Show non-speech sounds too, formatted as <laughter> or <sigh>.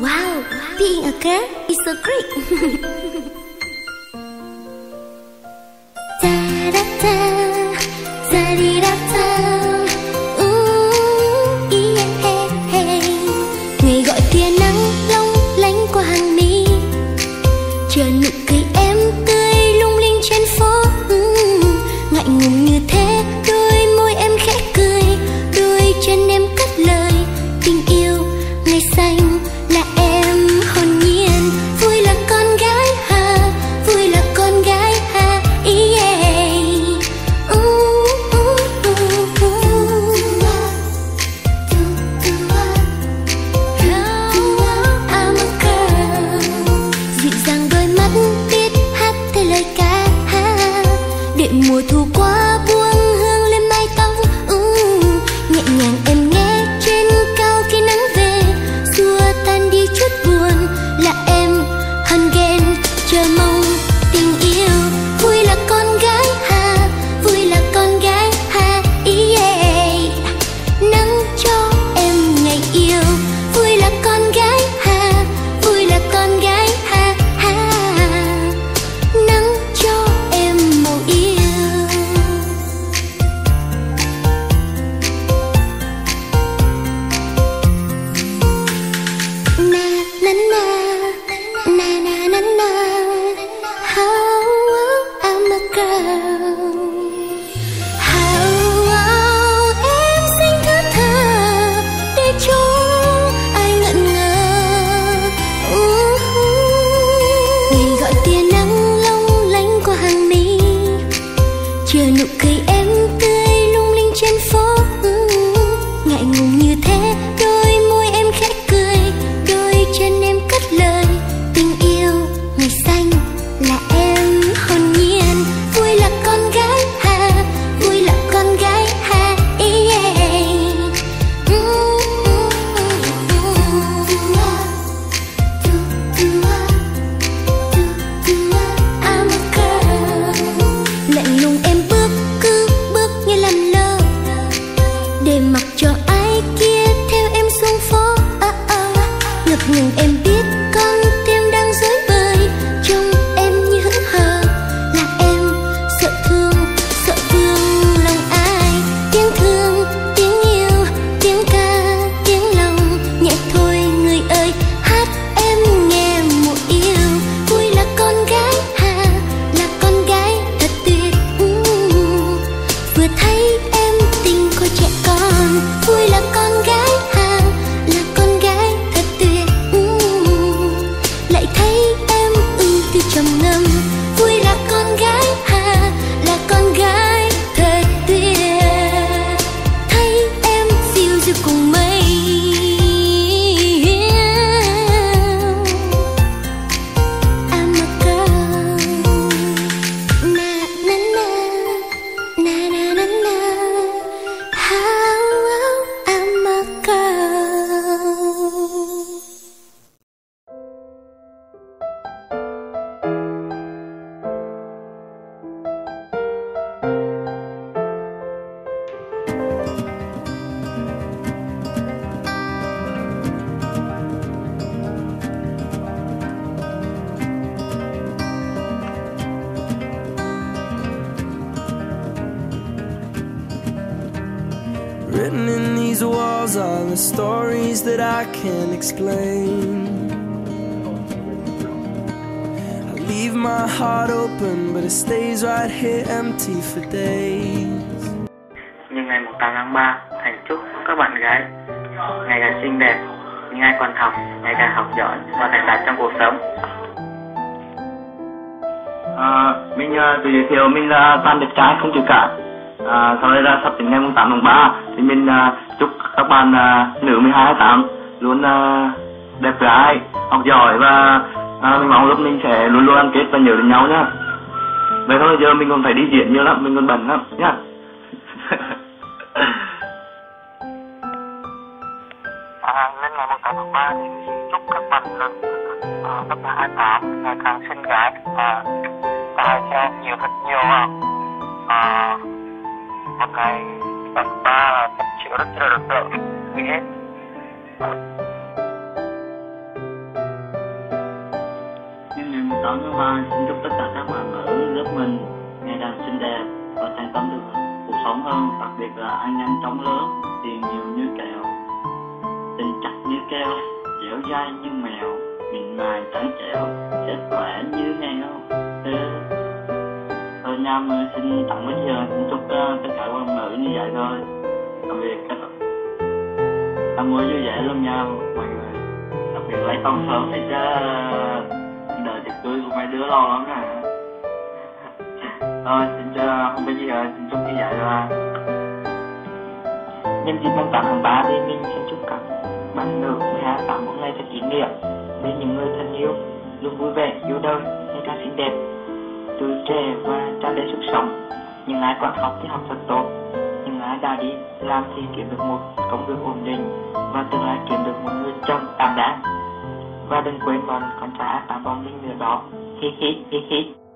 Wow, being a girl is so great. <laughs> da da da, da di da da. Ooh, yeah, người gọi tia nắng long lánh qua hàng mi, chờ nụ cười em tươi lung linh trên phố. Ngại ngùng như thế, biết hát theo lời ca để mùa thu qua chờ nụ cười em tươi lung linh trên phố. Biết con these walls are the stories that I can't explain. I leave my heart open, but it stays right here empty for days. Nhưng ngày 8 tháng 3, Thành chúc các bạn gái ngày càng xinh đẹp, những ai còn học, ngày càng học giỏi và thành đạt trong cuộc sống. À, mình uh, tự giới thiệu mình là Phan Đẹp Trai không chữ cả à, sau đây là sắp đến ngày 8 tháng 3 thì mình uh, chúc các bạn uh, nữ 12 28 luôn uh, đẹp gái học giỏi và uh, mình mong lúc mình sẽ luôn luôn ăn kết và nhớ đến nhau nhá. Vậy thôi giờ mình còn phải đi diễn nhiều lắm mình còn bận lắm nhá. <laughs> À, lên ngày 8 tháng 3 thì chúc các bạn nữ à, lớp 28 ngày càng xinh gái và tài cho nhiều thật nhiều à, và thành tâm được cuộc sống hơn, đặc biệt là ăn nhanh chóng lớn, tiền nhiều như kẹo, tình chặt như keo, dẻo dai như mèo, mịn mài trắng trẻo, chết khỏe như heo Thôi nha, mình xin tặng bây giờ xin chúc uh, tất cả các nữ như vậy thôi. Tạm biệt các bạn. Năm mới vui vẻ luôn nha mọi người. Đặc biệt lấy con sớm thì chứ đời tiệc cưới của mấy đứa lo lắm nè. Thôi, xin cho không có gì rồi, xin chúc như vậy là Nhân dịp mùng 8 tháng ba thì mình xin chúc các bạn nữ 12 tháng một ngày thật ý nghĩa bên những người thân yêu luôn vui vẻ, yêu đời, ngày càng xinh đẹp, tuổi trẻ và tràn đầy sức sống. Những ai còn học thì học thật tốt, những ai đã đi làm thì kiếm được một công việc ổn định và tương lai kiếm được một người chồng đảm đáng. Và đừng quên bọn con trai tạm bọn mình nữa đó. Hi hi hi hi.